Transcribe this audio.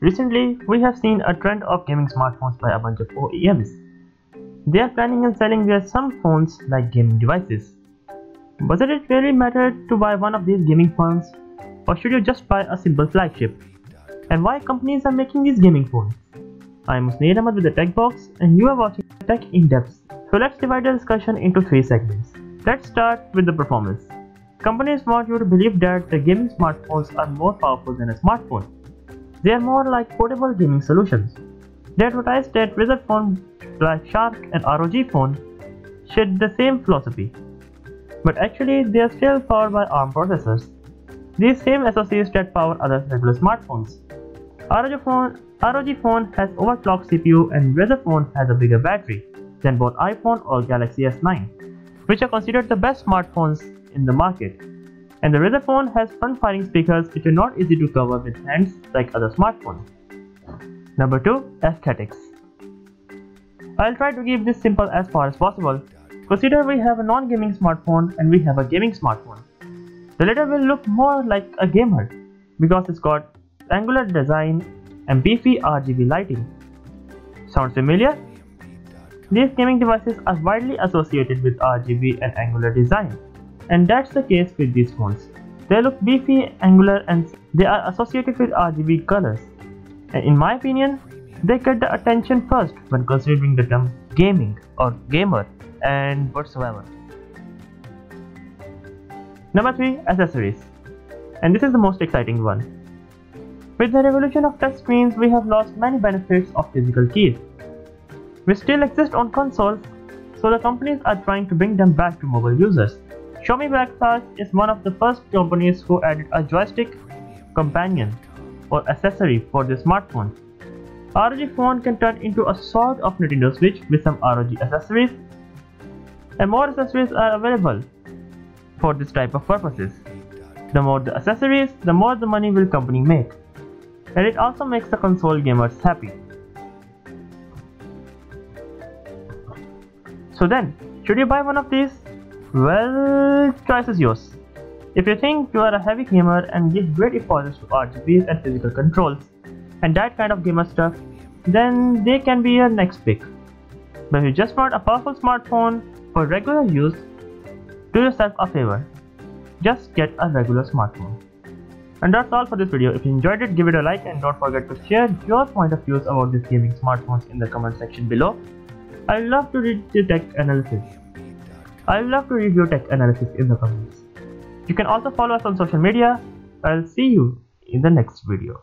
Recently, we have seen a trend of gaming smartphones by a bunch of OEMs. They are planning on selling their some phones like gaming devices. But does it really matter to buy one of these gaming phones? Or should you just buy a simple flagship? And why companies are making these gaming phones? I am Mustneer Ahmed with the Tech Box and you are watching Tech in Depth. So let's divide the discussion into three segments. Let's start with the performance. Companies want you to believe that the gaming smartphones are more powerful than a smartphone. They are more like portable gaming solutions. They advertise that Razer phone Blackshark and ROG phone share the same philosophy. But actually they are still powered by ARM processors. These same SoCs that power other regular smartphones. ROG phone, ROG phone has overclocked CPU and Razer phone has a bigger battery than both iPhone or Galaxy S9, which are considered the best smartphones in the market and the Razer phone has front-firing speakers which are not easy to cover with hands like other smartphones. Number 2. Aesthetics I'll try to keep this simple as far as possible. Consider we have a non-gaming smartphone and we have a gaming smartphone. The latter will look more like a gamer because it's got angular design and beefy RGB lighting. Sounds familiar? These gaming devices are widely associated with RGB and angular design. And that's the case with these phones. They look beefy, angular and they are associated with RGB colors. And in my opinion, they get the attention first when considering the term gaming or gamer and whatsoever. Number 3 Accessories and this is the most exciting one. With the revolution of touch screens, we have lost many benefits of physical keys. We still exist on consoles, so the companies are trying to bring them back to mobile users. Xiaomi Blackshark's is one of the first companies who added a joystick companion or accessory for the smartphone. ROG phone can turn into a sort of Nintendo Switch with some ROG accessories and more accessories are available for this type of purposes. The more the accessories, the more the money will company make. And it also makes the console gamers happy. So then, should you buy one of these? Well, choice is yours. If you think you are a heavy gamer and give great importance to RGBs and physical controls, and that kind of gamer stuff, then they can be your next pick. But if you just want a powerful smartphone for regular use, do yourself a favor. Just get a regular smartphone. And that's all for this video. If you enjoyed it, give it a like and don't forget to share your point of views about these gaming smartphones in the comment section below. I love to read the tech analysis. I love to read your tech analysis in the comments. You can also follow us on social media. I'll see you in the next video.